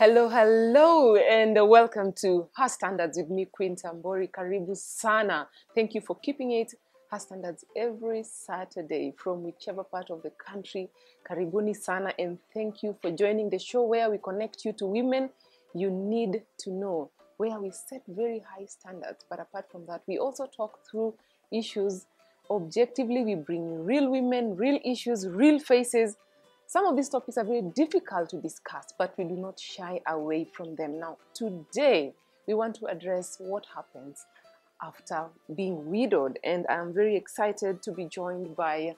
Hello, hello, and welcome to Her Standards with me, Queen Tambori. Karibu sana. Thank you for keeping it Her Standards every Saturday from whichever part of the country. Karibuni sana, and thank you for joining the show where we connect you to women you need to know, where we set very high standards. But apart from that, we also talk through issues objectively. We bring real women, real issues, real faces some of these topics are very difficult to discuss, but we do not shy away from them. Now, today, we want to address what happens after being widowed, and I'm very excited to be joined by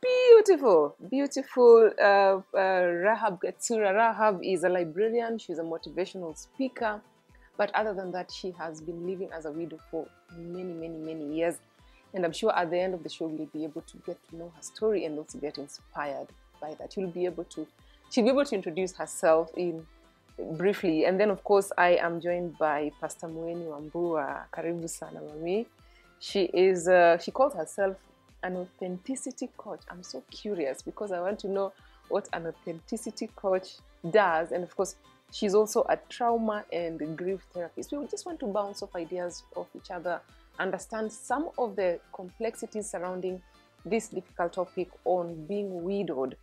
beautiful, beautiful uh, uh, Rahab Gatsura. Rahab is a librarian, she's a motivational speaker, but other than that, she has been living as a widow for many, many, many years. And I'm sure at the end of the show, we'll be able to get to know her story and also get inspired by that. You'll be able to, she'll be able to introduce herself in briefly. And then, of course, I am joined by Pastor Mweni Wambua. Karibu sana, mami. She is, uh, she calls herself an authenticity coach. I'm so curious because I want to know what an authenticity coach does. And of course, she's also a trauma and grief therapist. We just want to bounce off ideas of each other, understand some of the complexities surrounding this difficult topic on being widowed.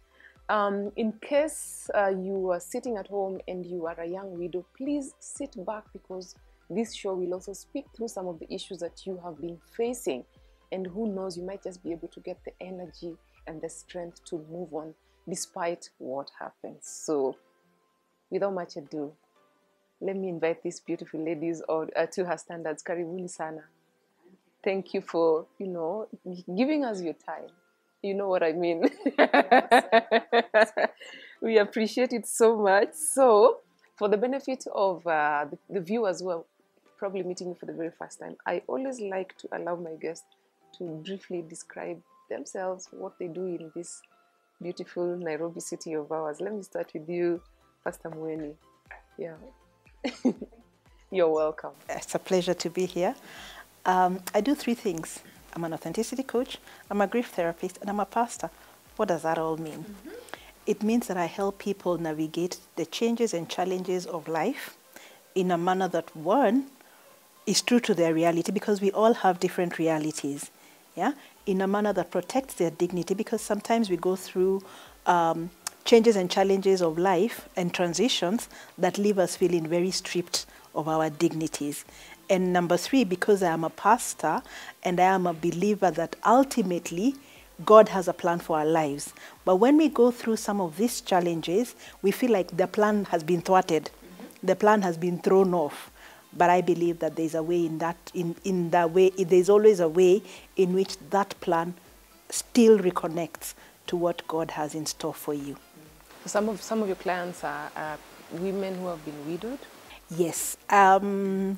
Um, in case uh, you are sitting at home and you are a young widow, please sit back because this show will also speak through some of the issues that you have been facing. And who knows, you might just be able to get the energy and the strength to move on despite what happens. So, without much ado, let me invite these beautiful ladies or, uh, to her standards. Karibuni sana. Thank you for, you know, giving us your time. You know what I mean. we appreciate it so much. So, for the benefit of uh, the, the viewers who are probably meeting me for the very first time, I always like to allow my guests to briefly describe themselves, what they do in this beautiful Nairobi city of ours. Let me start with you, Pastor Mweni. Yeah. You're welcome. It's a pleasure to be here. Um, I do three things. I'm an authenticity coach, I'm a grief therapist, and I'm a pastor. What does that all mean? Mm-hmm. It means that I help people navigate the changes and challenges of life in a manner that, one, is true to their reality because we all have different realities. Yeah? In a manner that protects their dignity because sometimes we go through um, changes and challenges of life and transitions that leave us feeling very stripped of our dignities. And number three, because I am a pastor and I am a believer that ultimately God has a plan for our lives. But when we go through some of these challenges, we feel like the plan has been thwarted, mm-hmm. the plan has been thrown off. But I believe that there's a way in that in, in that way, there's always a way in which that plan still reconnects to what God has in store for you. Some of some of your clients are, are women who have been widowed. Yes. Um,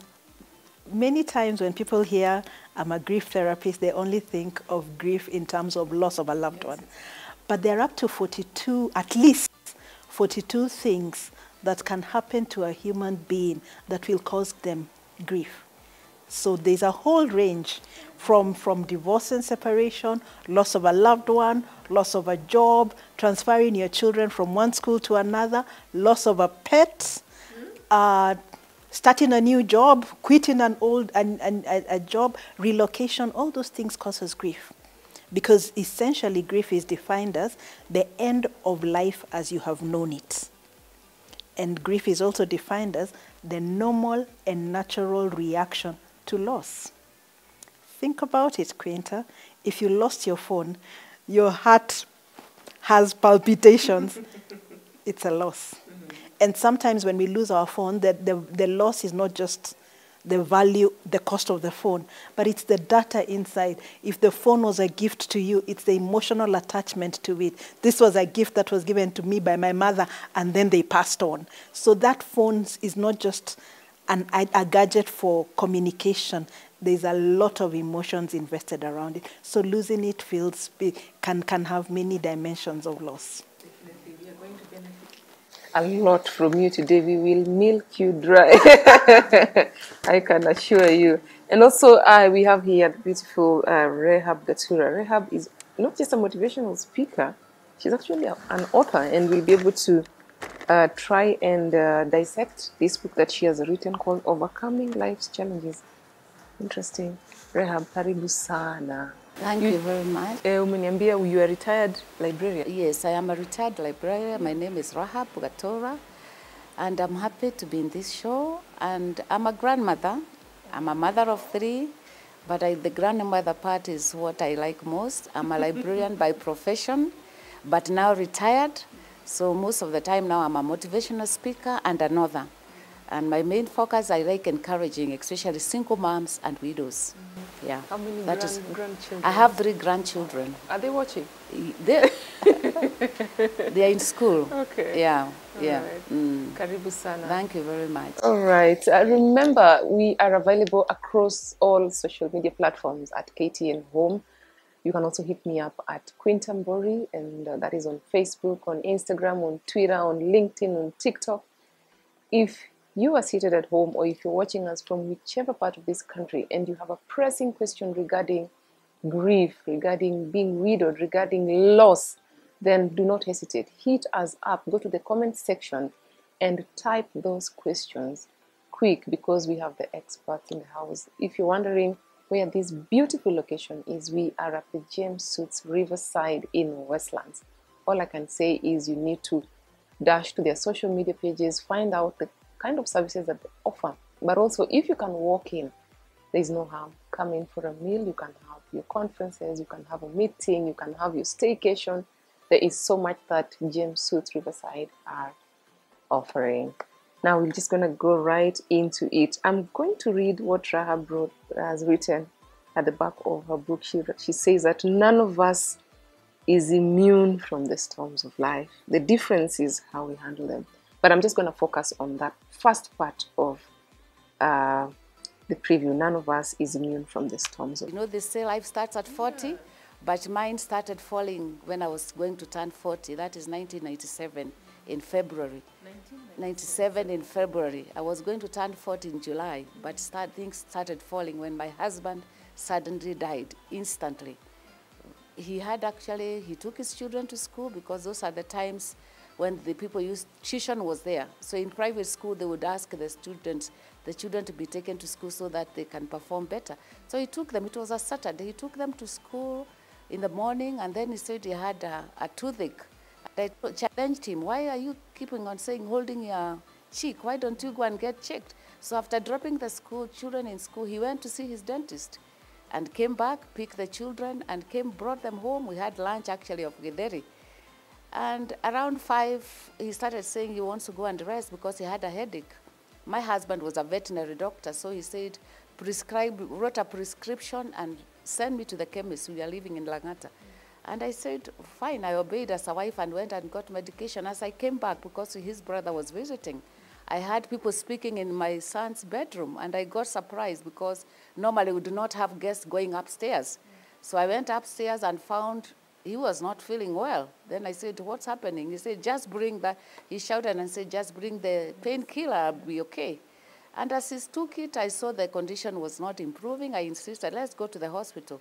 many times when people hear I'm a grief therapist, they only think of grief in terms of loss of a loved yes. one. But there are up to 42, at least 42 things that can happen to a human being that will cause them grief. So there's a whole range from, from divorce and separation, loss of a loved one, loss of a job, transferring your children from one school to another, loss of a pet, uh, starting a new job, quitting an old an, an, a, a job, relocation, all those things cause us grief. Because essentially, grief is defined as the end of life as you have known it. And grief is also defined as the normal and natural reaction to loss. Think about it, Quinta. If you lost your phone, your heart has palpitations. it's a loss mm-hmm. and sometimes when we lose our phone, the, the, the loss is not just the value, the cost of the phone, but it's the data inside. If the phone was a gift to you, it's the emotional attachment to it. This was a gift that was given to me by my mother, and then they passed on. So that phone is not just an, a, gadget for communication. There's a lot of emotions invested around it. So losing it feels can can have many dimensions of loss Definitely, we are going to benefit a lot from you today. We will milk you dry. I can assure you. And also, uh, we have here the beautiful uh, Rahab Gatura. Rahab is not just a motivational speaker, she's actually an author, and we'll be able to uh, try and uh, dissect this book that she has written called Overcoming Life's Challenges. Interesting. Rahab, karibu sana. Thank you very much. Eh, umeniambia you are a retired librarian. Yes, I am a retired librarian. My name is Rahab Gatora, and I'm happy to be in this show. And I'm a grandmother. I'm a mother of three, but I, the grandmother part is what I like most. I'm a librarian by profession, but now retired. So most of the time now I'm a motivational speaker and another. And my main focus, I like encouraging, especially single moms and widows. Yeah. How many that grand- is- grandchildren? I have three grandchildren. Are they watching? They, they are in school. Okay. Yeah, yeah. Alright. Mm. Karibu sana. Thank you very much. All right. Uh, remember, we are available across all social media platforms at KTN Home. You can also hit me up at Quintambori, and uh, that is on Facebook, on Instagram, on Twitter, on LinkedIn, on TikTok. If you are seated at home or if you're watching us from whichever part of this country and you have a pressing question regarding grief, regarding being widowed, regarding loss, then do not hesitate. Hit us up, go to the comment section and type those questions quick because we have the experts in the house. If you're wondering where this beautiful location is, we are at the James Suits Riverside in Westlands. All I can say is you need to dash to their social media pages, find out the kind of services that they offer. But also, if you can walk in, there's no harm. Come in for a meal, you can have your conferences, you can have a meeting, you can have your staycation. There is so much that James Suits Riverside are offering. Now we're just gonna go right into it. I'm going to read what Rahab wrote, has written at the back of her book. She, she says that none of us is immune from the storms of life. The difference is how we handle them. But I'm just going to focus on that first part of uh, the preview. None of us is immune from the storms of You know, they say life starts at 40, but mine started falling when I was going to turn 40. That is 1997 in February. 97 in February. I was going to turn 40 in July, but start, things started falling when my husband suddenly died instantly. he had actually he took his children to school because those are the times when the people used tuition was there so in private school they would ask the students the children to be taken to school so that they can perform better so he took them it was a saturday he took them to school in the morning and then he said he had a, a toothache i challenged him why are you keeping on saying holding your cheek why don't you go and get checked so after dropping the school children in school he went to see his dentist and came back, picked the children, and came, brought them home. We had lunch actually of Githeri. And around five, he started saying he wants to go and rest because he had a headache. My husband was a veterinary doctor, so he said, prescribe, wrote a prescription and send me to the chemist. We are living in Langata. And I said, fine, I obeyed as a wife and went and got medication. As I came back, because his brother was visiting, I heard people speaking in my son's bedroom, and I got surprised because normally we do not have guests going upstairs. So I went upstairs and found he was not feeling well. Then I said, What's happening? He said, Just bring that. He shouted and said, Just bring the painkiller, I'll be okay. And as he took it, I saw the condition was not improving. I insisted, Let's go to the hospital.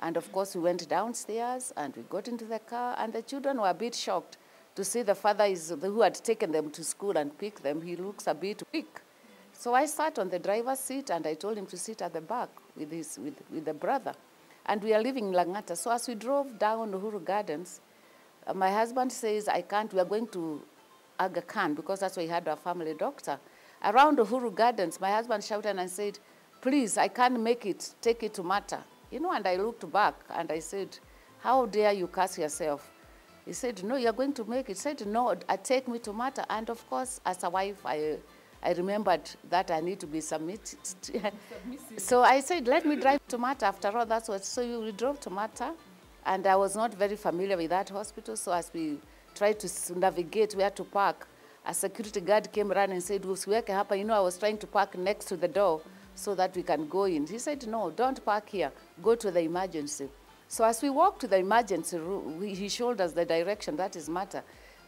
And of course, we went downstairs and we got into the car, and the children were a bit shocked to see the father is who had taken them to school and picked them. He looks a bit weak. So I sat on the driver's seat and I told him to sit at the back with, his, with, with the brother. And we are living in Langata. So as we drove down Uhuru Gardens, uh, my husband says, I can't, we are going to Aga Khan because that's where he had our family doctor. Around Uhuru Gardens, my husband shouted and said, please, I can't make it, take it to Mater. You know, and I looked back and I said, how dare you curse yourself? He said, no, you're going to make it. He said, no, uh, take me to Mater. And of course, as a wife, I, I remembered that I need to be submitted. so I said, let me drive to Mater. After all, that's what. So we drove to Mater, and I was not very familiar with that hospital. So as we tried to navigate where to park, a security guard came around and said, usiweke hapa. You know, I was trying to park next to the door so that we can go in. He said, no, don't park here. Go to the emergency. So as we walked to the emergency room, he showed us the direction. That is Mater.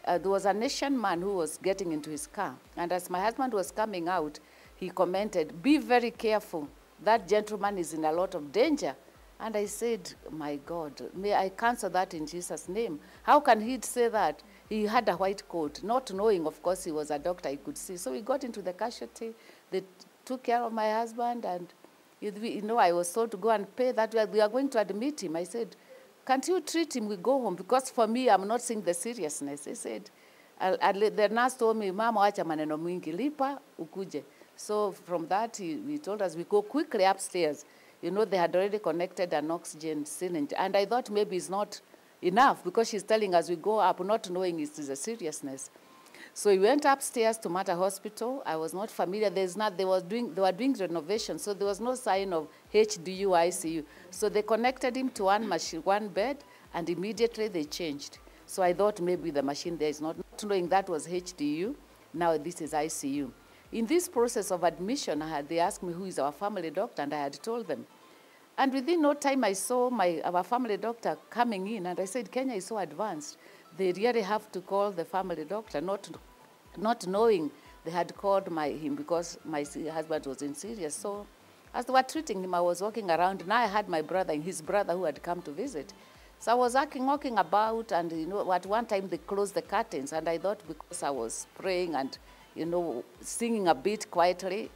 Uh, there was an Asian man who was getting into his car. And as my husband was coming out, he commented, Be very careful. That gentleman is in a lot of danger. And I said, My God, may I cancel that in Jesus' name? How can he say that? He had a white coat, not knowing, of course, he was a doctor, I could see. So we got into the casualty. They took care of my husband, and you know, I was told to go and pay that. We are going to admit him. I said, can't you treat him? We go home. Because for me, I'm not seeing the seriousness. He said, the nurse told me, mama, wacha maneno mwingi, lipa, ukuje. So from that, he, he told us we go quickly upstairs. You know, they had already connected an oxygen cylinder. And I thought maybe it's not enough because she's telling us we go up, not knowing it is a seriousness. So we went upstairs to Mater Hospital. I was not familiar. There's not, they, was doing, they were doing renovation, so there was no sign of HDU ICU. So they connected him to one machine, one bed, and immediately they changed. So I thought maybe the machine there is not, not knowing that was HDU. Now this is ICU. In this process of admission, I had, they asked me who is our family doctor, and I had told them. And within no time, I saw my, our family doctor coming in, and I said, Kenya is so advanced. They really have to call the family doctor, not, not knowing they had called my, him because my husband was in serious. So as they were treating him, I was walking around, Now I had my brother and his brother who had come to visit. So I was walking, walking about, and you know, at one time they closed the curtains, and I thought because I was praying and you know, singing a bit quietly.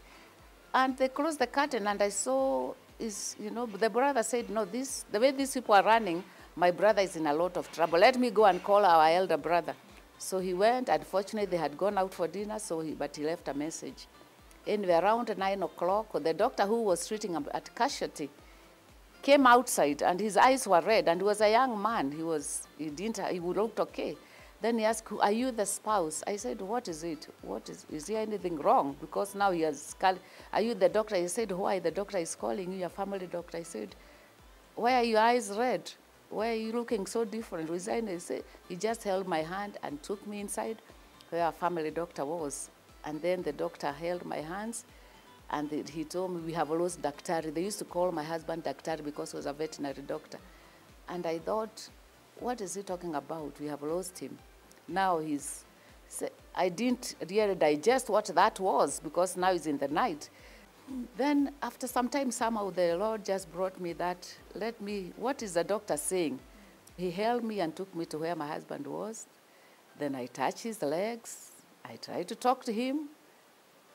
And they closed the curtain, and I saw is, you know, the brother said, no, this, the way these people are running, my brother is in a lot of trouble. Let me go and call our elder brother. So he went. Unfortunately, they had gone out for dinner, so he, but he left a message. Anyway, around 9 o'clock, the doctor who was treating him at casualty came outside, and his eyes were red, and he was a young man. He, was, he, didn't, he looked okay. Then he asked, are you the spouse? I said, what is it? What is, is there anything wrong? Because now he has, are you the doctor? He said, why? The doctor is calling you, your family doctor. I said, why are your eyes red? Why are you looking so different? He said, he just held my hand and took me inside where our family doctor was. And then the doctor held my hands and he told me, we have lost Daktari. They used to call my husband Daktari because he was a veterinary doctor. And I thought, what is he talking about? We have lost him. Now he's, I didn't really digest what that was because now he's in the night. Then after some time, somehow the Lord just brought me that, let me, what is the doctor saying? He held me and took me to where my husband was. Then I touched his legs. I tried to talk to him.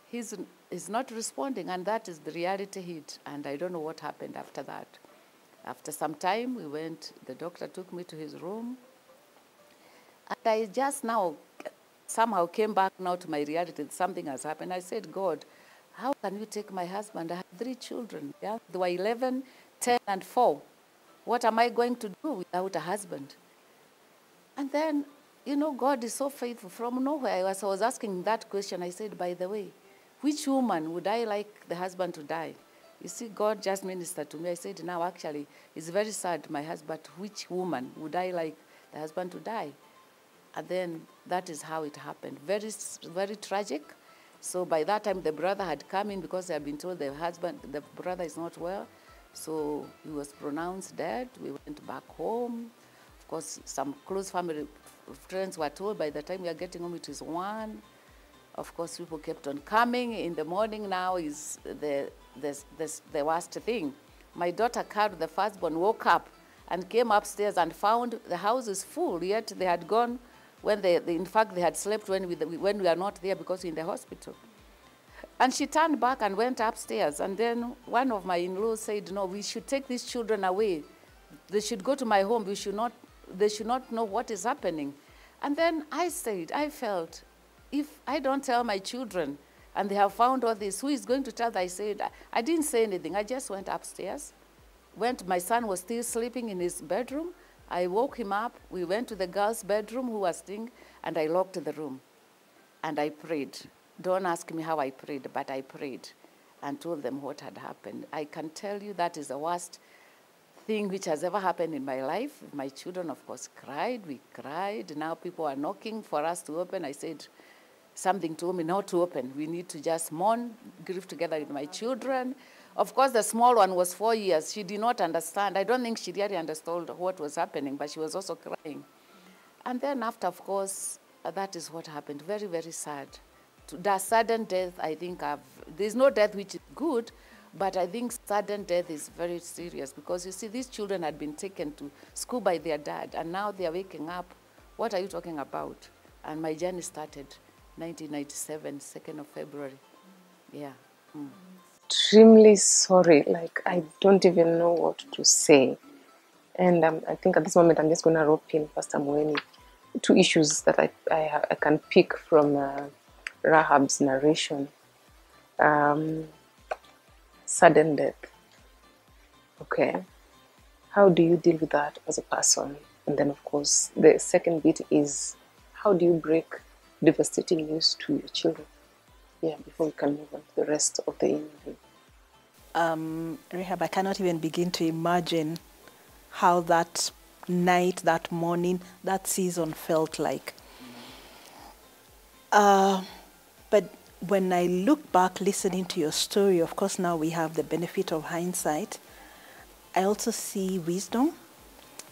He's, he's not responding, and that is the reality hit. And I don't know what happened after that. After some time, we went, the doctor took me to his room. And I just now somehow came back now to my reality. Something has happened. I said, God, how can you take my husband? I have three children. Yeah? They were 11, 10, and 4. What am I going to do without a husband? And then, you know, God is so faithful. From nowhere, as I was asking that question, I said, by the way, which woman would I like the husband to die? You see, God just ministered to me. I said, now actually, it's very sad, my husband, which woman would I like the husband to die? And then that is how it happened. Very, very tragic. So by that time, the brother had come in because they had been told the husband, the brother is not well. So he was pronounced dead. We went back home. Of course, some close family friends were told by the time we are getting home, it is one. Of course, people kept on coming. In the morning now is the, the, the, the worst thing. My daughter, Carol, the firstborn, woke up and came upstairs and found the house is full, yet they had gone when they, they in fact, they had slept when we, when we are not there because we're in the hospital. And she turned back and went upstairs. And then one of my in-laws said, no, we should take these children away. They should go to my home. We should not, they should not know what is happening. And then I said, I felt, if I don't tell my children and they have found all this, who is going to tell them? I said, I didn't say anything. I just went upstairs. Went, my son was still sleeping in his bedroom. I woke him up. We went to the girl's bedroom who was staying, and I locked the room. And I prayed. Don't ask me how I prayed, but I prayed and told them what had happened. I can tell you that is the worst thing which has ever happened in my life. My children, of course, cried. We cried. Now people are knocking for us to open. I said, something told me not to open. We need to just mourn, grieve together with my children. Of course, the small one was four years. She did not understand. I don't think she really understood what was happening, but she was also crying. And then after, of course, that is what happened. Very, very sad. The sudden death, I think, I've, there's no death which is good, but I think sudden death is very serious because you see, these children had been taken to school by their dad, and now they are waking up What are you talking about? And my journey started 1997, 2nd of February. Yeah. Mm. Extremely sorry. Like, I don't even know what to say. And um, I think at this moment, I'm just going to rope in Pastor Mweni. Two issues that I, I, I can pick from uh, Rahab's narration um, sudden death. Okay. How do you deal with that as a person? And then, of course, the second bit is how do you break devastating news to your children? Yeah, before we can move on to the rest of the interview. Um, Rahab, I cannot even begin to imagine how that night, that morning, that season felt like. Uh, but when I look back, listening to your story, of course, now we have the benefit of hindsight. I also see wisdom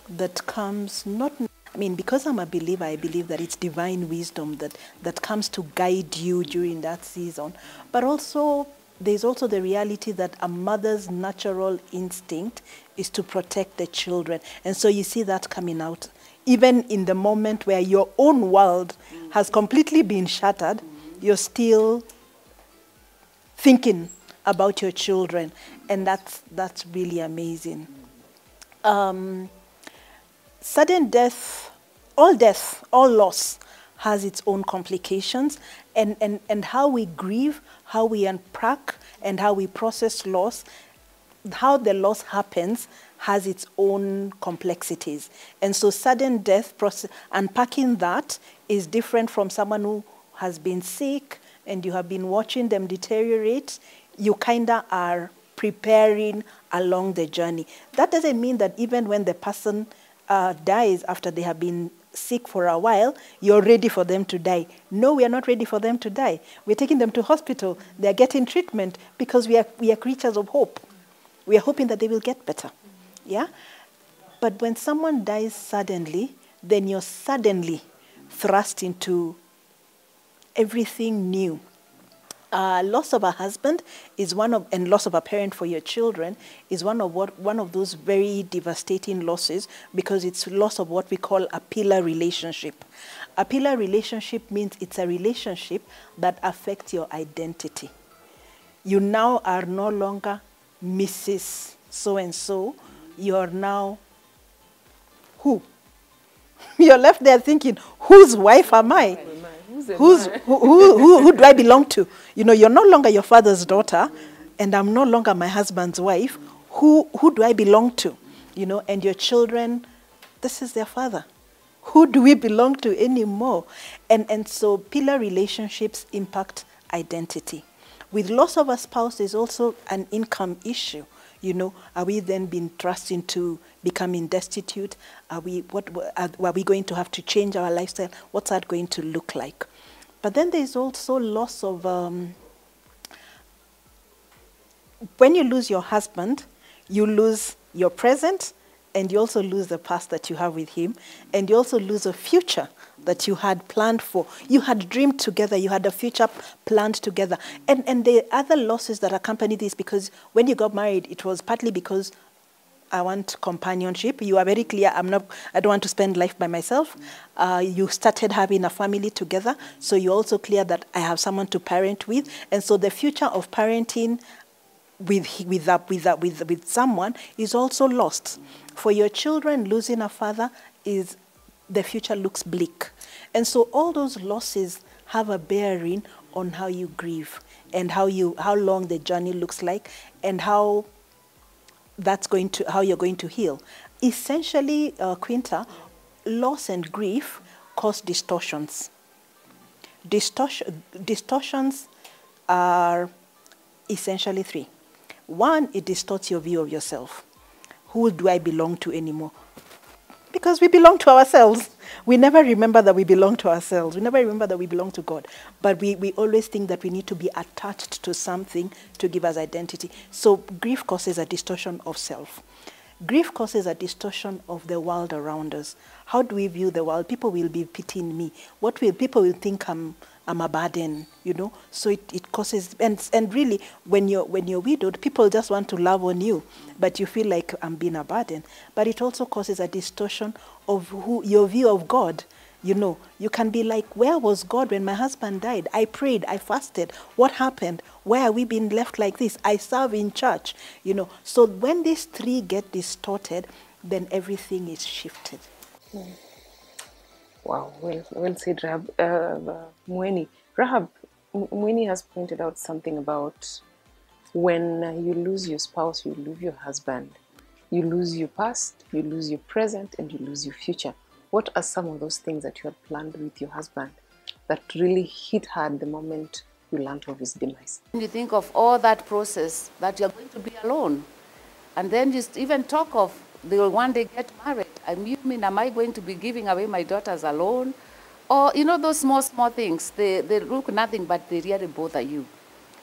that comes not. I mean, because I'm a believer, I believe that it's divine wisdom that, that comes to guide you during that season. But also, there's also the reality that a mother's natural instinct is to protect the children. And so you see that coming out. Even in the moment where your own world has completely been shattered, you're still thinking about your children. And that's, that's really amazing. Um, sudden death, all death, all loss has its own complications. And, and, and how we grieve, how we unpack, and how we process loss, how the loss happens has its own complexities. And so sudden death, process, unpacking that is different from someone who has been sick and you have been watching them deteriorate. You kind of are preparing along the journey. That doesn't mean that even when the person uh, dies after they have been sick for a while, you're ready for them to die. No, we are not ready for them to die. We're taking them to hospital. They're getting treatment because we are, we are creatures of hope. We are hoping that they will get better. Yeah? But when someone dies suddenly, then you're suddenly thrust into everything new. Uh, loss of a husband is one of, and loss of a parent for your children is one of what one of those very devastating losses because it's loss of what we call a pillar relationship. A pillar relationship means it's a relationship that affects your identity. You now are no longer Mrs. So and so. You are now who? You're left there thinking, whose wife am I? Who's the Who's, man? who, who, who, who do I belong to? You know, you're no longer your father's daughter, and I'm no longer my husband's wife. Who, who do I belong to? You know, and your children, this is their father. Who do we belong to anymore? And, and so pillar relationships impact identity. With loss of a spouse, there's also an income issue. You know, are we then being thrust into becoming destitute? Are we, what, are, are we going to have to change our lifestyle? What's that going to look like? But then there's also loss of, um, when you lose your husband, you lose your present and you also lose the past that you have with him. And you also lose a future that you had planned for. You had dreamed together. You had a future planned together. And and the other losses that accompany this because when you got married it was partly because I want companionship. You are very clear. I'm not. I don't want to spend life by myself. Uh, you started having a family together, so you're also clear that I have someone to parent with, and so the future of parenting with with that with that with with someone is also lost. For your children, losing a father is the future looks bleak, and so all those losses have a bearing on how you grieve and how you how long the journey looks like and how that's going to how you're going to heal. Essentially, uh, Quinta, loss and grief cause distortions. Distortion, distortions are essentially three. One, it distorts your view of yourself. Who do I belong to anymore? Because we belong to ourselves. We never remember that we belong to ourselves. We never remember that we belong to God. But we, we always think that we need to be attached to something to give us identity. So grief causes a distortion of self. Grief causes a distortion of the world around us. How do we view the world? People will be pitying me. What will people will think I'm I'm a burden, you know? So it, it causes and and really when you're when you're widowed, people just want to love on you, but you feel like I'm being a burden. But it also causes a distortion of who your view of God. You know, you can be like, where was God when my husband died? I prayed, I fasted. What happened? Why are we being left like this? I serve in church. You know, so when these three get distorted, then everything is shifted. Wow, well, well said, Rahab. Uh, Mweni. Rahab, Mweni has pointed out something about when you lose your spouse, you lose your husband, you lose your past, you lose your present, and you lose your future. What are some of those things that you had planned with your husband that really hit hard the moment you learned of his demise? When you think of all that process, that you're going to be alone, and then just even talk of they will one day get married. I mean, am I going to be giving away my daughters alone? Or, you know, those small, small things, they, they look nothing, but they really bother you.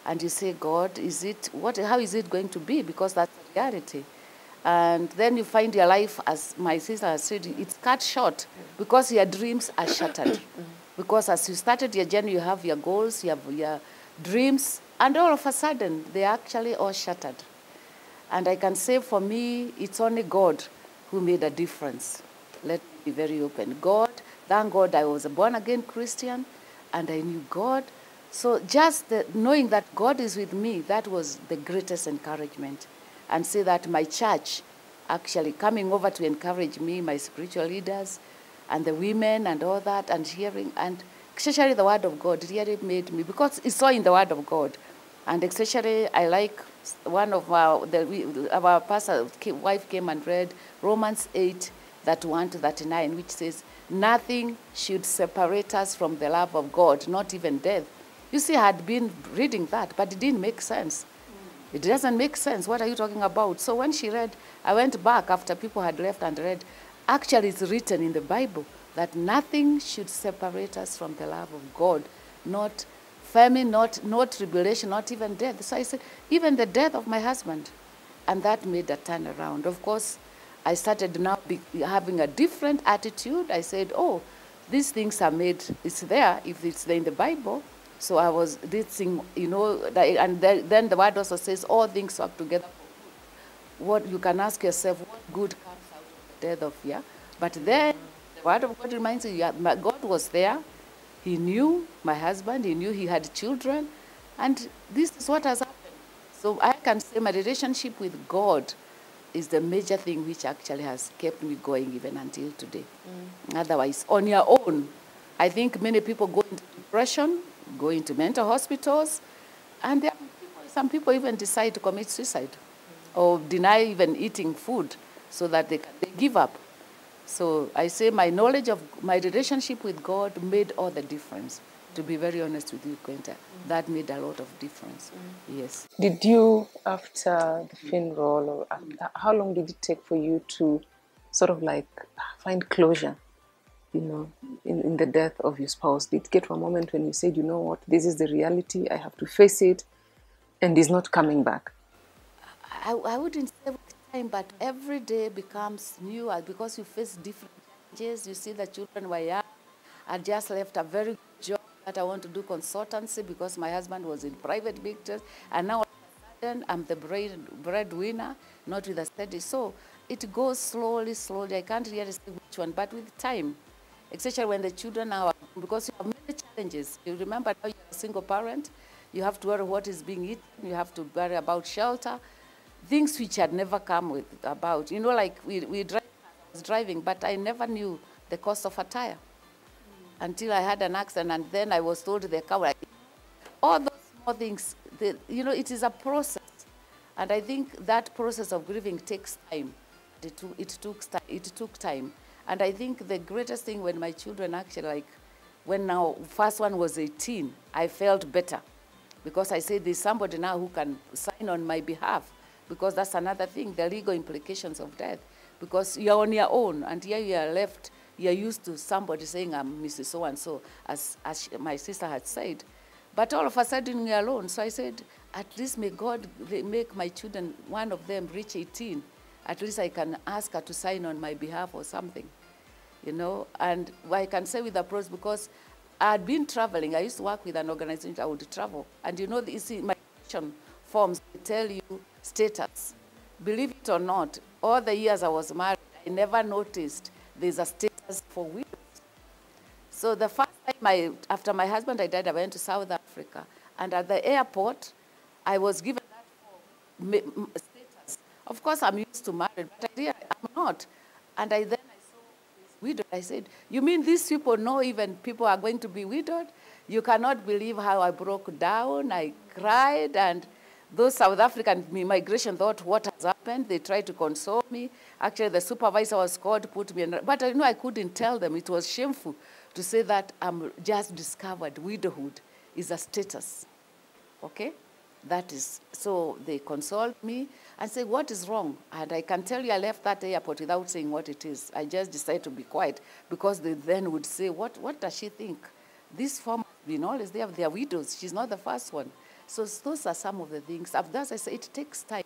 And you say, God, is it, what, how is it going to be? Because that's reality. And then you find your life, as my sister has said, it's cut short because your dreams are shattered. because as you started your journey, you have your goals, you have your dreams, and all of a sudden, they're actually all shattered. And I can say for me, it's only God who made a difference. Let me be very open. God, thank God I was a born again Christian and I knew God. So just the, knowing that God is with me, that was the greatest encouragement. And say that my church actually coming over to encourage me, my spiritual leaders, and the women and all that, and hearing, and especially the Word of God really made me, because it's all in the Word of God. And especially, I like one of our, the, our pastor wife came and read Romans 8, that 1 to 39, which says, Nothing should separate us from the love of God, not even death. You see, I had been reading that, but it didn't make sense. It doesn't make sense. What are you talking about? So when she read, I went back after people had left and read. Actually, it's written in the Bible that nothing should separate us from the love of God, not famine, not, not tribulation, not even death. So I said, even the death of my husband. And that made a turnaround. Of course, I started now having a different attitude. I said, oh, these things are made, it's there, if it's there in the Bible. So I was this thing, you know, and then the word also says all things work together. For good. What you can ask yourself, what good comes out of the death of yeah? But then the word of God reminds you, yeah, God was there. He knew my husband. He knew he had children, and this is what has happened. So I can say my relationship with God is the major thing which actually has kept me going even until today. Mm. Otherwise, on your own, I think many people go into depression, go into mental hospitals, and people, some people even decide to commit suicide or deny even eating food so that they, they give up. So I say my knowledge of my relationship with God made all the difference. To be very honest with you, Quinta, that made a lot of difference. Yes. Did you, after the funeral, or after, how long did it take for you to sort of like find closure, you know, in, in the death of your spouse? Did it get to a moment when you said, you know what, this is the reality, I have to face it, and it's not coming back? I, I wouldn't say time, but every day becomes new uh, because you face different challenges. You see the children were young. I just left a very good job that I want to do consultancy because my husband was in private pictures, and now I'm the bread, breadwinner, not with a steady. So it goes slowly, slowly. I can't really say which one, but with time, especially when the children are because you have many challenges. You remember now you're a single parent. You have to worry what is being eaten. You have to worry about shelter things which had never come with about. You know, like we, we drive, was driving, but I never knew the cost of a tire until I had an accident, and then I was told the car. All those small things, you know, it is a process, and I think that process of grieving takes time. It it took. It took time, and I think the greatest thing when my children actually like, when now first one was 18, I felt better because I said there's somebody now who can sign on my behalf because that's another thing, the legal implications of death. Because you're on your own, and here you are left, you're used to somebody saying, I'm Mrs. So and so, as, as she- my sister had said. But all of a sudden, we're alone. So I said, at least may God make my children, one of them, reach 18. At least I can ask her to sign on my behalf or something you know, and I can say with the pros because I had been traveling. I used to work with an organization. I would travel, and you know, you see, my forms tell you status. Believe it or not, all the years I was married, I never noticed there's a status for widows. So the first time I, after my husband I died, I went to South Africa. And at the airport, I was given that form. Of course, I'm used to married, but I, really- I'm not. And I then I saw widowed. I said, you mean these people know even people are going to be widowed? You cannot believe how I broke down. I cried, and those South African migration thought, what has happened? They tried to console me. Actually, the supervisor was called, put me in, but I know I couldn't tell them. It was shameful to say that I'm just discovered widowhood is a status. Okay? That is, so they consoled me and say, What is wrong? And I can tell you, I left that airport without saying what it is. I just decided to be quiet because they then would say, What, what does she think? This form always there, they are widows. She's not the first one. So those are some of the things. That, I say it takes time.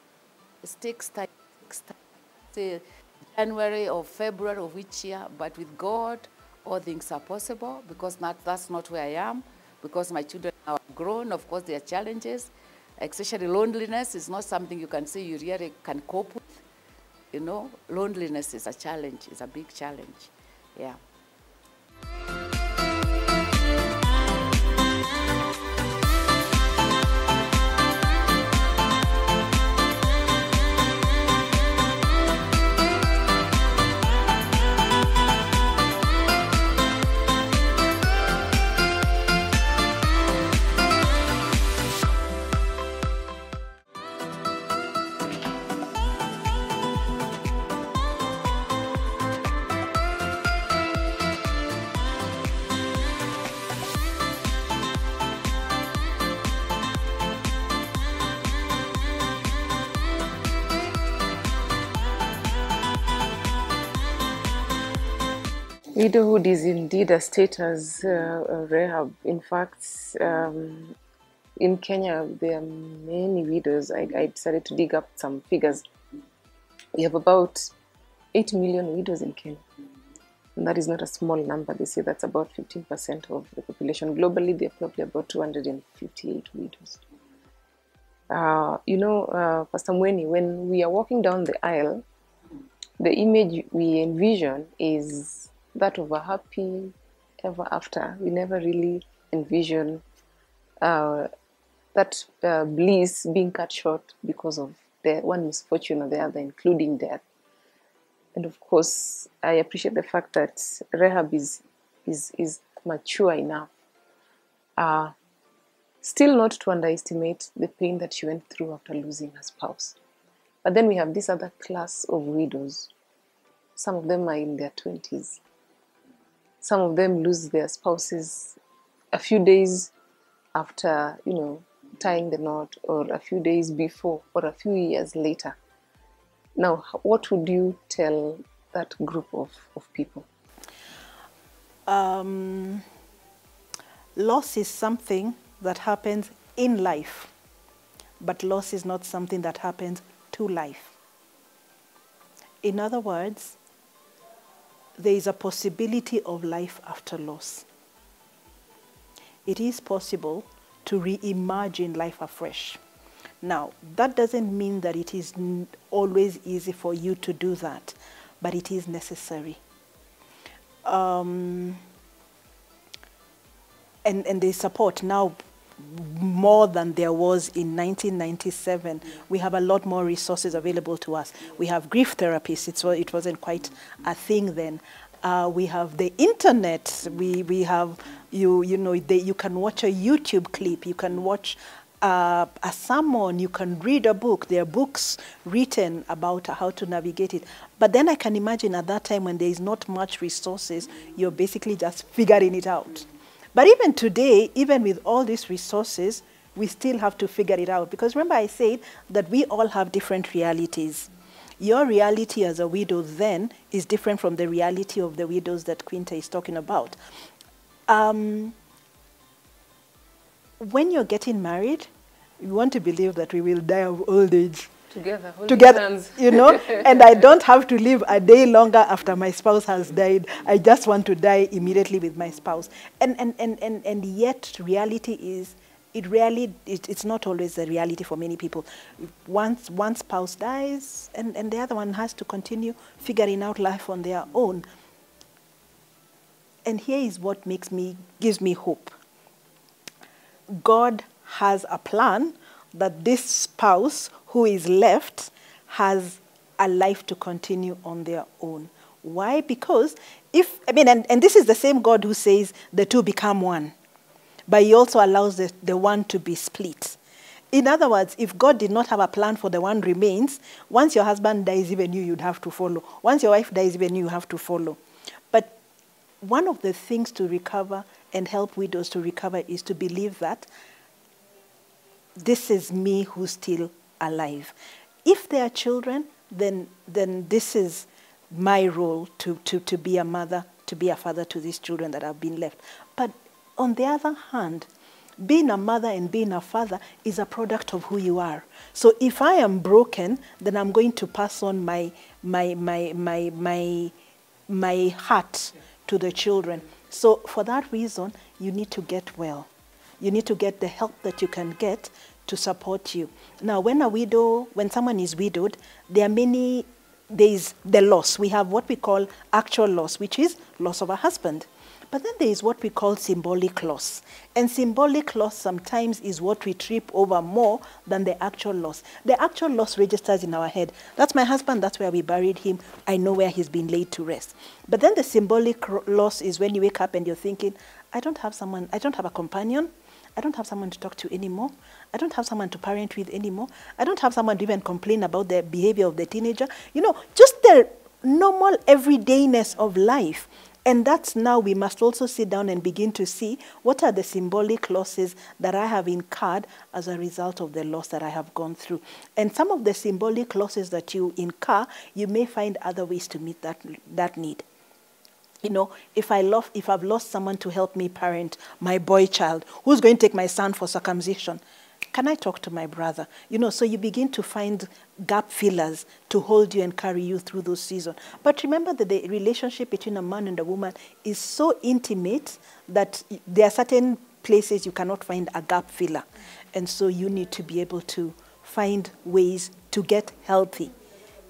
It takes time. It takes time. Say January or February of which year, but with God, all things are possible because not, that's not where I am. Because my children are grown, of course, there are challenges. Especially loneliness is not something you can say you really can cope with. You know, loneliness is a challenge, it's a big challenge. Yeah. Widowhood is indeed a status, uh, Rahab. In fact, um, in Kenya, there are many widows. I, I decided to dig up some figures. We have about 8 million widows in Kenya. And that is not a small number. They say that's about 15% of the population. Globally, there are probably about 258 widows. Uh, you know, uh, Pastor Mweni, when we are walking down the aisle, the image we envision is that of a happy ever after. We never really envision uh, that uh, bliss being cut short because of the one misfortune or the other, including death. And of course, I appreciate the fact that Rahab is is is mature enough, uh, still not to underestimate the pain that she went through after losing her spouse. But then we have this other class of widows. Some of them are in their twenties. Some of them lose their spouses a few days after, you know, tying the knot, or a few days before, or a few years later. Now, what would you tell that group of, of people? Um, loss is something that happens in life, but loss is not something that happens to life. In other words, there is a possibility of life after loss. It is possible to reimagine life afresh. Now, that doesn't mean that it is always easy for you to do that, but it is necessary. Um, and, and they support now more than there was in 1997. We have a lot more resources available to us. We have grief therapists. It's, it wasn't quite a thing then. Uh, we have the internet. We, we have, you, you know, you can watch a YouTube clip. You can watch uh, a sermon. You can read a book. There are books written about how to navigate it. But then I can imagine at that time when there is not much resources, you're basically just figuring it out. But even today, even with all these resources, we still have to figure it out. Because remember, I said that we all have different realities. Your reality as a widow then is different from the reality of the widows that Quinta is talking about. Um, when you're getting married, you want to believe that we will die of old age Together, together, you know, and I don't have to live a day longer after my spouse has died. I just want to die immediately with my spouse. And, and, and, and, and yet, reality is, it really, it, it's not always a reality for many people. Once one spouse dies, and, and the other one has to continue figuring out life on their own. And here is what makes me, gives me hope. God has a plan that this spouse who is left has a life to continue on their own. Why? Because if, I mean, and, and this is the same God who says the two become one, but He also allows the, the one to be split. In other words, if God did not have a plan for the one remains, once your husband dies, even you, you'd have to follow. Once your wife dies, even you, you have to follow. But one of the things to recover and help widows to recover is to believe that this is me who's still alive. If there are children, then, then this is my role to, to, to be a mother, to be a father to these children that have been left. But on the other hand, being a mother and being a father is a product of who you are. So if I am broken, then I'm going to pass on my, my, my, my, my, my heart to the children. So for that reason, you need to get well. You need to get the help that you can get to support you. Now, when a widow, when someone is widowed, there are many, there is the loss. We have what we call actual loss, which is loss of a husband. But then there is what we call symbolic loss. And symbolic loss sometimes is what we trip over more than the actual loss. The actual loss registers in our head. That's my husband, that's where we buried him. I know where he's been laid to rest. But then the symbolic loss is when you wake up and you're thinking, I don't have someone, I don't have a companion. I don't have someone to talk to anymore. I don't have someone to parent with anymore. I don't have someone to even complain about the behavior of the teenager. You know, just the normal everydayness of life. And that's now we must also sit down and begin to see what are the symbolic losses that I have incurred as a result of the loss that I have gone through. And some of the symbolic losses that you incur, you may find other ways to meet that, that need you know, if I love, if I've lost someone to help me parent my boy child, who's going to take my son for circumcision? Can I talk to my brother? You know, so you begin to find gap fillers to hold you and carry you through those seasons. But remember that the relationship between a man and a woman is so intimate that there are certain places you cannot find a gap filler. And so you need to be able to find ways to get healthy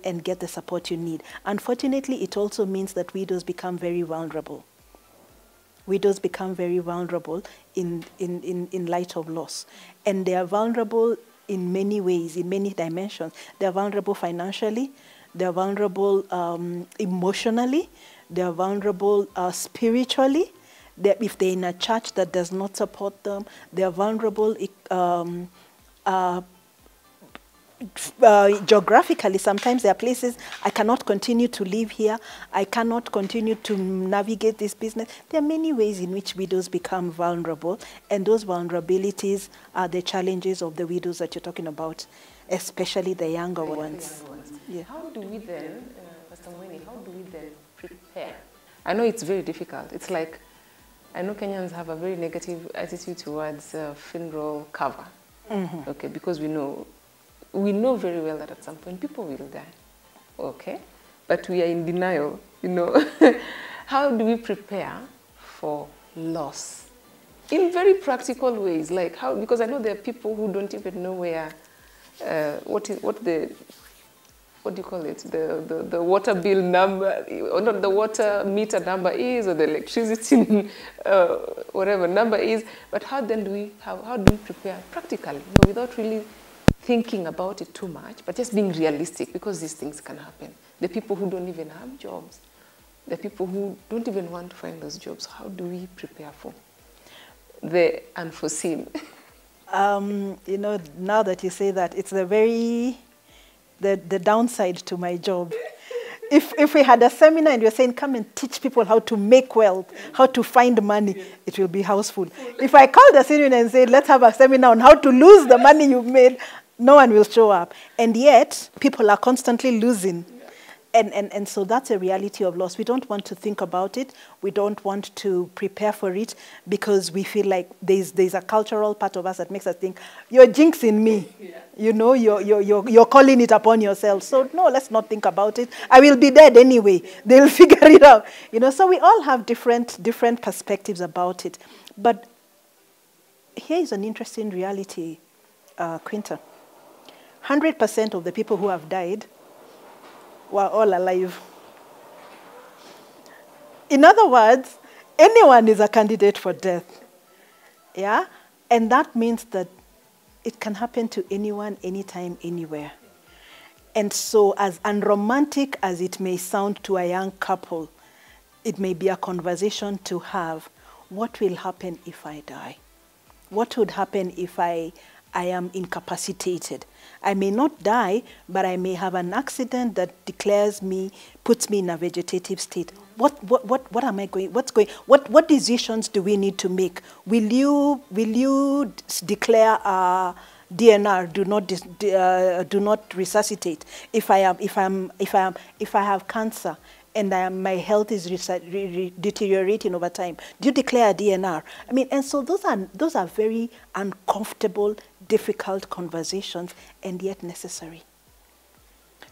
and get the support you need. Unfortunately, it also means that widows become very vulnerable. Widows become very vulnerable in, in, in, in light of loss. And they are vulnerable in many ways, in many dimensions. They are vulnerable financially, they are vulnerable um, emotionally, they are vulnerable uh, spiritually. They're, if they're in a church that does not support them, they are vulnerable um, uh, uh, geographically, sometimes there are places I cannot continue to live here. I cannot continue to navigate this business. There are many ways in which widows become vulnerable, and those vulnerabilities are the challenges of the widows that you're talking about, especially the younger ones. Yeah. How do we then, uh, Pastor Mueni, how do we then prepare? I know it's very difficult. It's like, I know Kenyans have a very negative attitude towards uh, funeral cover. Mm-hmm. Okay, because we know we know very well that at some point people will die. Okay? But we are in denial, you know. How do we prepare for loss? In very practical ways, like how, because I know there are people who don't even know where, uh, what, is, what the, what do you call it, the, the, the water bill number, or not the water meter number is, or the electricity, uh, whatever number is. But how then do we, how, how do we prepare practically, you know, without really thinking about it too much, but just being realistic because these things can happen. The people who don't even have jobs, the people who don't even want to find those jobs, how do we prepare for the unforeseen? Um, you know, now that you say that, it's the very, the, the downside to my job. if, if we had a seminar and were saying, come and teach people how to make wealth, how to find money, it will be houseful. If I called a seminar and said, let's have a seminar on how to lose the money you've made, no one will show up. And yet, people are constantly losing. And, and, and so that's a reality of loss. We don't want to think about it. We don't want to prepare for it because we feel like there's, there's a cultural part of us that makes us think, you're jinxing me. Yeah. You know, you're, you're, you're, you're calling it upon yourself. So, no, let's not think about it. I will be dead anyway. They'll figure it out. You know, so we all have different, different perspectives about it. But here is an interesting reality, uh, Quinta. 100% of the people who have died were all alive. In other words, anyone is a candidate for death. Yeah? And that means that it can happen to anyone, anytime, anywhere. And so, as unromantic as it may sound to a young couple, it may be a conversation to have. What will happen if I die? What would happen if I, I am incapacitated? I may not die, but I may have an accident that declares me, puts me in a vegetative state. What, what, what, what am I going, what's going, what, what decisions do we need to make? Will you, will you declare a DNR, do not, uh, do not resuscitate? If I, am, if, I'm, if, I am, if I have cancer, and um, my health is deteriorating over time. Do you declare a DNR? I mean, and so those are, those are very uncomfortable, difficult conversations, and yet necessary.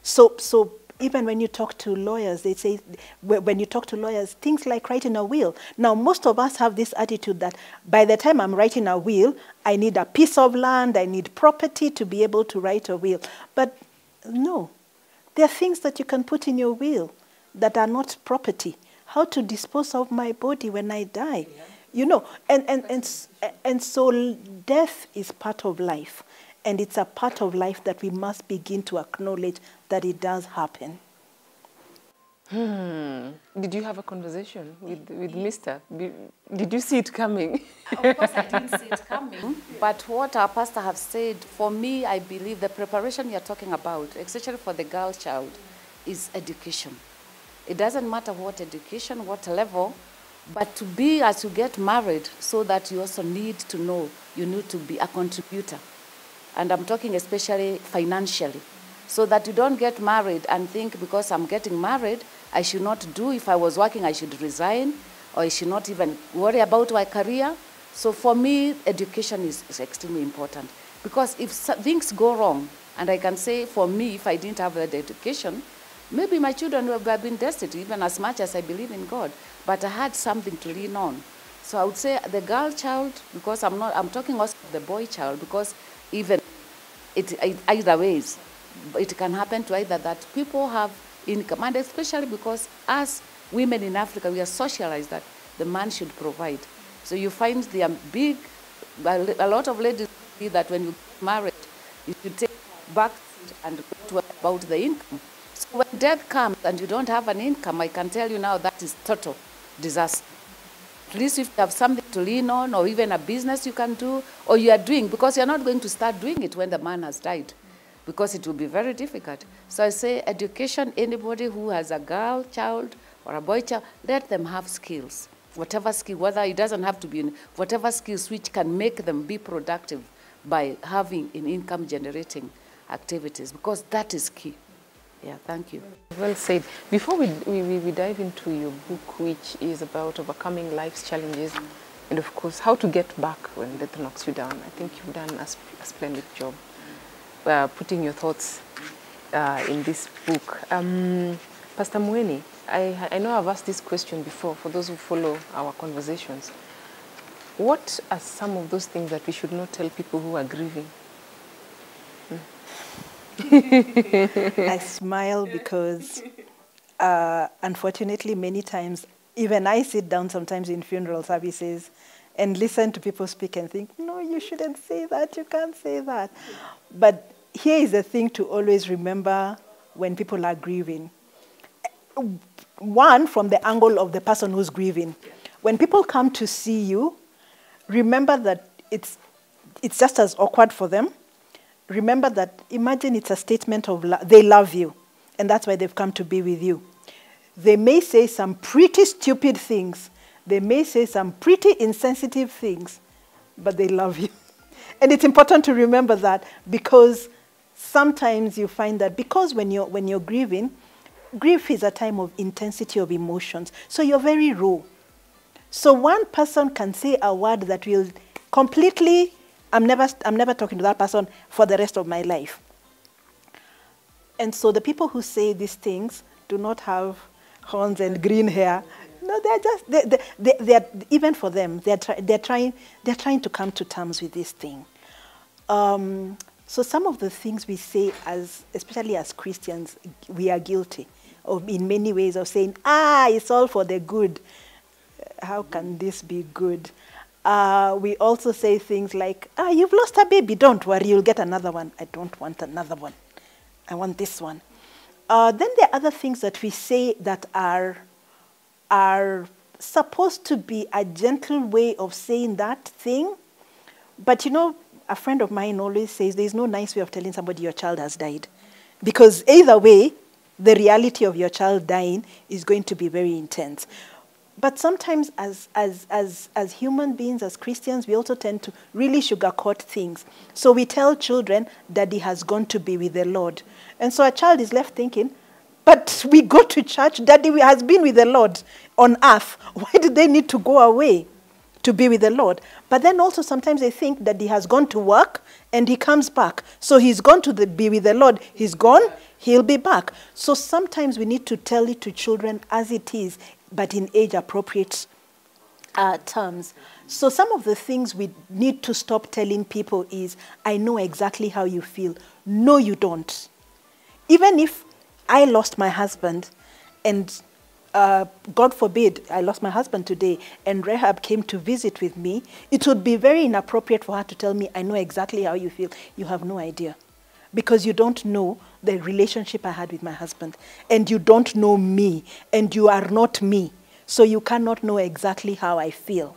So, so even when you talk to lawyers, they say, when you talk to lawyers, things like writing a will. Now, most of us have this attitude that by the time I'm writing a will, I need a piece of land, I need property to be able to write a will. But no, there are things that you can put in your will that are not property. How to dispose of my body when I die. Yeah. You know, and, and, and, and so death is part of life. And it's a part of life that we must begin to acknowledge that it does happen. Hmm. Did you have a conversation with, with Mr.? Did you see it coming? of course, I didn't see it coming. But what our pastor have said, for me, I believe the preparation you're talking about, especially for the girl child, is education. It doesn't matter what education, what level, but to be as you get married, so that you also need to know you need to be a contributor. And I'm talking especially financially. So that you don't get married and think because I'm getting married, I should not do. If I was working, I should resign, or I should not even worry about my career. So for me, education is, is extremely important. Because if things go wrong, and I can say for me, if I didn't have that education, Maybe my children would have been destitute, even as much as I believe in God, but I had something to lean on. So I would say the girl child, because I'm not, I'm talking also the boy child, because even it, it either ways, it can happen to either that people have income, and especially because as women in Africa, we are socialized that the man should provide. So you find are big, a lot of ladies see that when you get married, you should take back and go about the income. So when death comes and you don't have an income, I can tell you now that is total disaster. At least if you have something to lean on or even a business you can do or you are doing, because you're not going to start doing it when the man has died because it will be very difficult. So I say education, anybody who has a girl child or a boy child, let them have skills. Whatever skill, whether it doesn't have to be, in, whatever skills which can make them be productive by having an income generating activities because that is key. Yeah, thank you. Well said. Before we, we, we dive into your book, which is about overcoming life's challenges, and of course, how to get back when death knocks you down, I think you've done a, a splendid job uh, putting your thoughts uh, in this book. Um, Pastor Mueni, I, I know I've asked this question before for those who follow our conversations. What are some of those things that we should not tell people who are grieving? I smile because, uh, unfortunately, many times, even I sit down sometimes in funeral services and listen to people speak and think, no, you shouldn't say that, you can't say that. But here is the thing to always remember when people are grieving. One, from the angle of the person who's grieving. When people come to see you, remember that it's, it's just as awkward for them remember that, imagine it's a statement of lo- they love you, and that's why they've come to be with you. They may say some pretty stupid things, they may say some pretty insensitive things, but they love you. and it's important to remember that because sometimes you find that because when you're, when you're grieving, grief is a time of intensity of emotions. So you're very raw. So one person can say a word that will completely I'm never, I'm never talking to that person for the rest of my life. And so the people who say these things do not have horns and green hair. No, they're just, they, they, they, they're, even for them, they're, they're, trying, they're trying to come to terms with this thing. Um, so some of the things we say, as, especially as Christians, we are guilty of in many ways of saying, ah, it's all for the good. how can this be good? Uh, we also say things like, ah, you've lost a baby, don't worry, you'll get another one. I don't want another one. I want this one. Uh, then there are other things that we say that are, are supposed to be a gentle way of saying that thing. But you know, a friend of mine always says there's no nice way of telling somebody your child has died. Because either way, the reality of your child dying is going to be very intense. But sometimes, as, as, as, as human beings, as Christians, we also tend to really sugarcoat things. So we tell children, Daddy has gone to be with the Lord. And so a child is left thinking, but we go to church, Daddy has been with the Lord on earth. Why do they need to go away to be with the Lord? But then also sometimes they think that he has gone to work and he comes back. So he's gone to the, be with the Lord. He's gone, he'll be back. So sometimes we need to tell it to children as it is, but in age appropriate uh, terms. So some of the things we need to stop telling people is, I know exactly how you feel. No, you don't. Even if I lost my husband and uh, God forbid, I lost my husband today, and Rahab came to visit with me, it would be very inappropriate for her to tell me, I know exactly how you feel. You have no idea. Because you don't know the relationship I had with my husband, and you don't know me, and you are not me. So you cannot know exactly how I feel.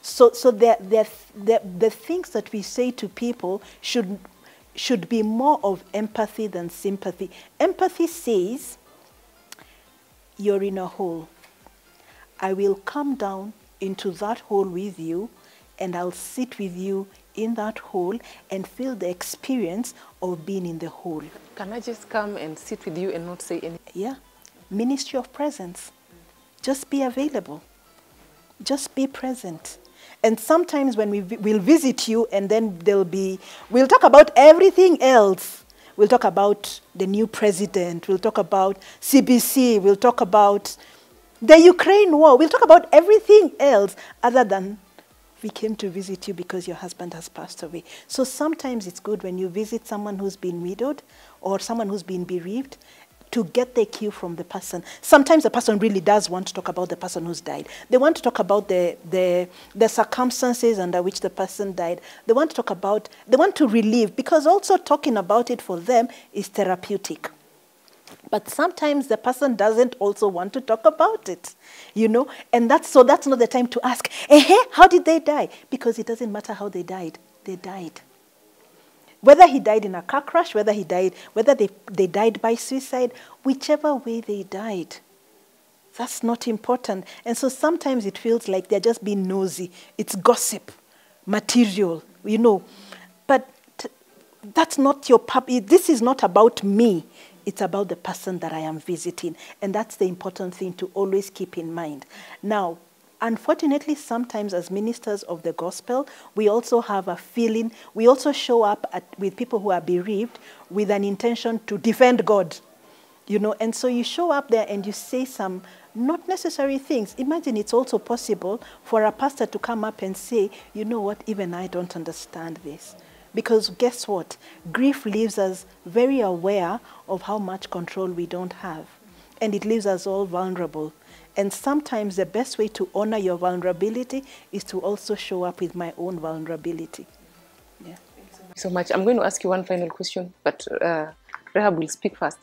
So, so the, the, the, the things that we say to people should, should be more of empathy than sympathy. Empathy says, you're in a hole. I will come down into that hole with you and I'll sit with you in that hole and feel the experience of being in the hole. Can I just come and sit with you and not say anything? Yeah. Ministry of presence. Just be available. Just be present. And sometimes when we will visit you and then there'll be, we'll talk about everything else. We'll talk about the new president. We'll talk about CBC. We'll talk about the Ukraine war. We'll talk about everything else other than we came to visit you because your husband has passed away. So sometimes it's good when you visit someone who's been widowed or someone who's been bereaved to get the cue from the person. Sometimes the person really does want to talk about the person who's died. They want to talk about the, the, the circumstances under which the person died. They want to talk about, they want to relieve because also talking about it for them is therapeutic. But sometimes the person doesn't also want to talk about it, you know, and that's so that's not the time to ask, eh, how did they die? Because it doesn't matter how they died, they died. Whether he died in a car crash, whether he died, whether they, they died by suicide, whichever way they died, that's not important. And so sometimes it feels like they're just being nosy. It's gossip, material, you know. But that's not your pub. This is not about me. It's about the person that I am visiting. And that's the important thing to always keep in mind. Now, unfortunately, sometimes as ministers of the gospel, we also have a feeling, we also show up at, with people who are bereaved with an intention to defend God. You know, and so you show up there and you say some not necessary things. Imagine it's also possible for a pastor to come up and say, you know what, even I don't understand this. Because guess what? Grief leaves us very aware of how much control we don't have. And it leaves us all vulnerable. And sometimes the best way to honor your vulnerability is to also show up with my own vulnerability. Yeah. so much. I'm going to ask you one final question, but uh, Rahab will speak first.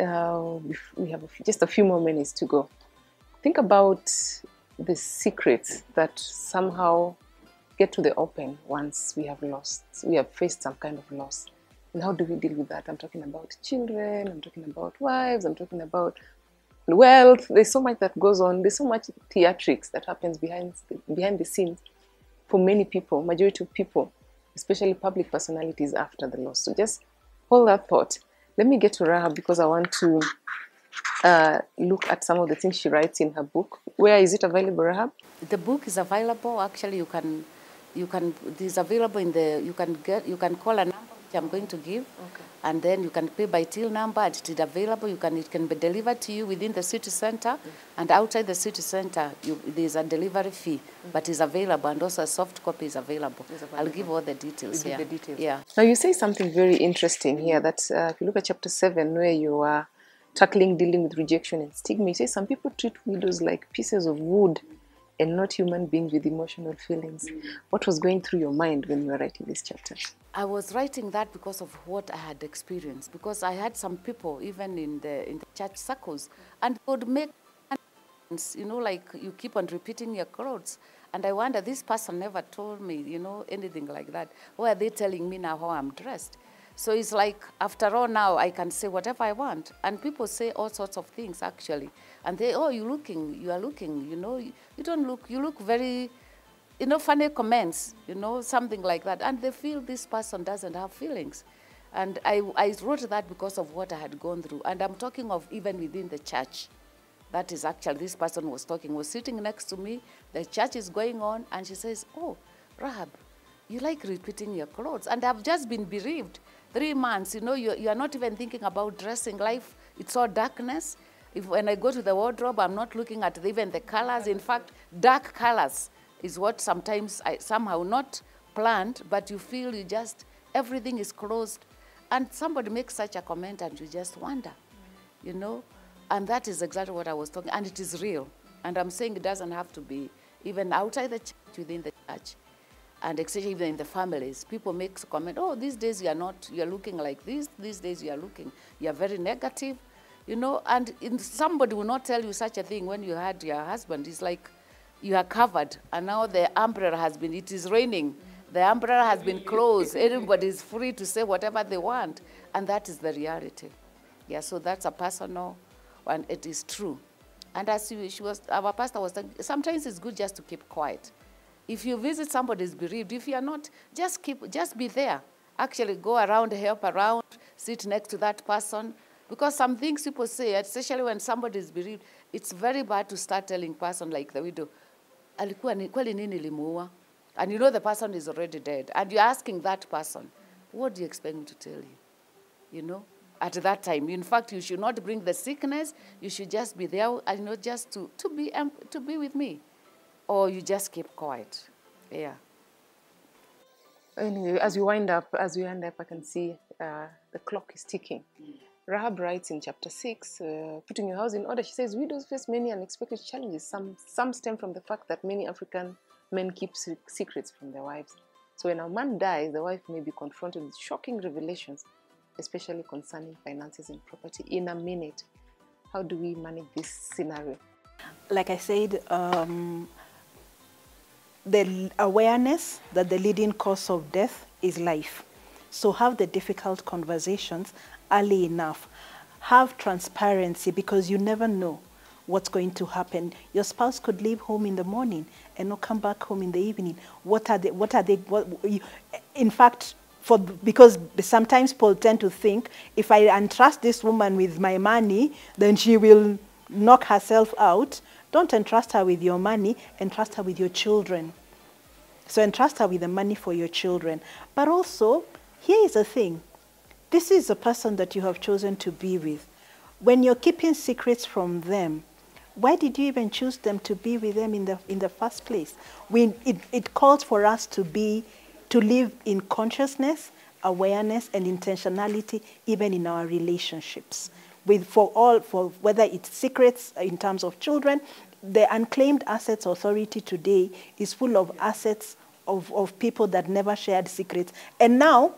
Uh, we have a few, just a few more minutes to go. Think about the secrets that somehow get to the open once we have lost, we have faced some kind of loss. And how do we deal with that? I'm talking about children, I'm talking about wives, I'm talking about wealth. There's so much that goes on. There's so much theatrics that happens behind behind the scenes for many people, majority of people, especially public personalities after the loss. So just hold that thought. Let me get to Rahab because I want to uh, look at some of the things she writes in her book. Where is it available, Rahab? The book is available. Actually, you can, you can. It is available in the. You can get. You can call a number which I'm going to give, Okay. and then you can pay by till number. And it is available. You can. It can be delivered to you within the city center, and outside the city center, you, there is a delivery fee, but it's available, and also a soft copy is available. Is I'll give all the details. You yeah. the details. Yeah. Now you say something very interesting here. That uh, if you look at chapter seven, where you are tackling dealing with rejection and stigma, you say some people treat widows like pieces of wood and not human beings with emotional feelings. What was going through your mind when you were writing this chapter? I was writing that because of what I had experienced. Because I had some people, even in the in the church circles, and would make, you know, like you keep on repeating your clothes. And I wonder, this person never told me, you know, anything like that. Why are they telling me now how I'm dressed? So it's like, after all, now I can say whatever I want. And people say all sorts of things, actually. And they, oh, you're looking, you are looking, you know, you, don't look, you look very, you know, funny comments, you know, something like that. And they feel this person doesn't have feelings. And I, I wrote that because of what I had gone through. And I'm talking of even within the church. That is actually, this person was talking, was sitting next to me. The church is going on, and she says, Oh, Rahab, you like repeating your clothes. And I've just been bereaved. Three months, you know, you, you are not even thinking about dressing life. It's all darkness. If when I go to the wardrobe, I'm not looking at even the colors. In fact, dark colors is what sometimes I somehow not planned, but you feel you just, everything is closed. And somebody makes such a comment and you just wonder, you know? And that is exactly what I was talking, and it is real. And I'm saying it doesn't have to be even outside the church, within the church. And especially even in the families, people make comment, oh, these days you are not, you are looking like this, these days you are looking, you are very negative, you know, and in, somebody will not tell you such a thing when you had your husband. It's like you are covered, and now the umbrella has been, it is raining, the umbrella has been closed, everybody is free to say whatever they want, and that is the reality. Yeah, so that's a personal, and it is true. And as you, she was, our pastor was saying, sometimes it's good just to keep quiet. If you visit somebody's bereaved, if you are not, just keep, just be there. Actually, go around, help around, sit next to that person. Because some things people say, especially when somebody is bereaved, it's very bad to start telling person like the widow, nini? And you know the person is already dead. And you're asking that person, what do you expect me to tell you? You know, at that time. In fact, you should not bring the sickness. You should just be there, and you know, just to, to, be, um, to be with me. Or you just keep quiet. Yeah. Anyway, as we wind up, as we wind up, I can see uh, the clock is ticking. Rahab writes in chapter 6, uh, putting your house in order, she says, Widows face many unexpected challenges. Some, some stem from the fact that many African men keep se- secrets from their wives. So when a man dies, the wife may be confronted with shocking revelations, especially concerning finances and property. In a minute, how do we manage this scenario? like I said, um, the awareness that the leading cause of death is life. So have the difficult conversations early enough. Have transparency because you never know what's going to happen. Your spouse could leave home in the morning and not come back home in the evening. What are they? What are they? What, you, in fact, for because sometimes people tend to think if I entrust this woman with my money, then she will knock herself out. Don't entrust her with your money, entrust her with your children. So entrust her with the money for your children. But also, here is the thing this is the person that you have chosen to be with. When you're keeping secrets from them, why did you even choose them to be with them in the, in the first place? We, it, it calls for us to be, to live in consciousness, awareness, and intentionality, even in our relationships with for all for whether it's secrets in terms of children the unclaimed assets authority today is full of assets of, of people that never shared secrets. And now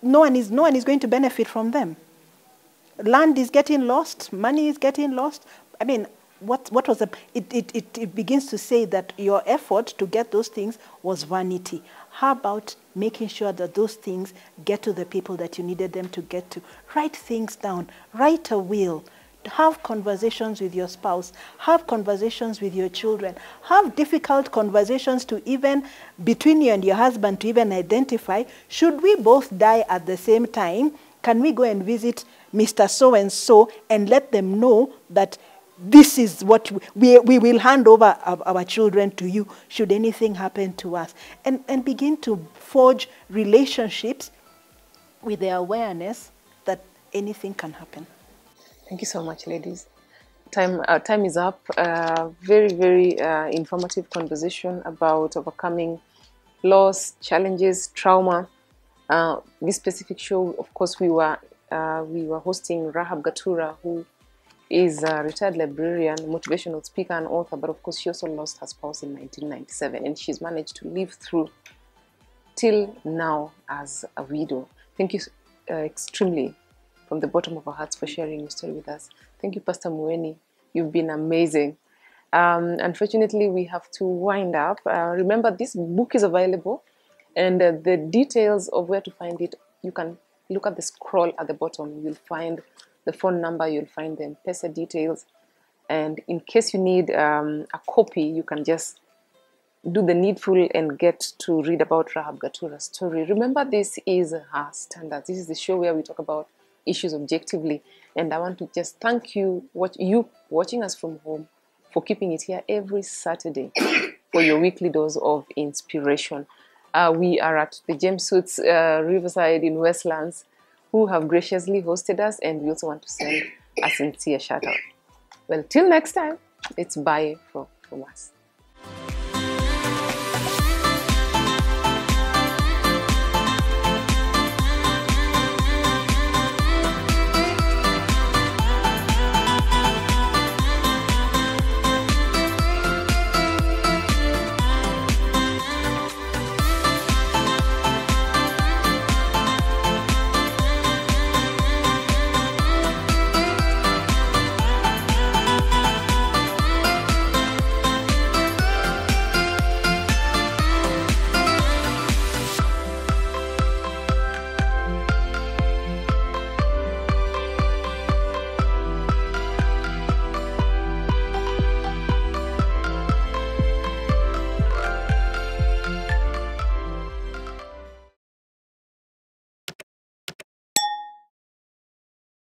no one is no one is going to benefit from them. Land is getting lost money is getting lost. I mean what, what was the, it, it, it, it begins to say that your effort to get those things was vanity. How about making sure that those things get to the people that you needed them to get to? Write things down, write a will, have conversations with your spouse, have conversations with your children, have difficult conversations to even between you and your husband to even identify should we both die at the same time? Can we go and visit Mr. So and so and let them know that this is what we, we will hand over our, our, children to you should anything happen to us and, and begin to forge relationships with the awareness that anything can happen Thank you so much, ladies. Time, uh, time is up. Uh, very, very uh, informative conversation about overcoming loss, challenges, trauma. Uh, this specific show, of course, we were uh, we were hosting Rahab Gatura, who is a retired librarian, motivational speaker, and author, but of course, she also lost her spouse in 1997, and she's managed to live through till now as a widow. Thank you uh, extremely from the bottom of our hearts for sharing your story with us. Thank you, Pastor Mueni. You've been amazing. Um, unfortunately, we have to wind up. Uh, remember, this book is available, and uh, the details of where to find it, you can look at the scroll at the bottom. You'll find the phone number, you'll find the M-Pesa details. And in case you need um, a copy, you can just do the needful and get to read about Rahab Gatura's story. Remember, this is her standard. This is the show where we talk about issues objectively. And I want to just thank you, what you watching us from home, for keeping it here every Saturday for your weekly dose of inspiration. Uh, we are at the James Suits uh, Riverside in Westlands, who have graciously hosted us, and we also want to send a sincere shout out. Well, till next time, it's bye from, from us.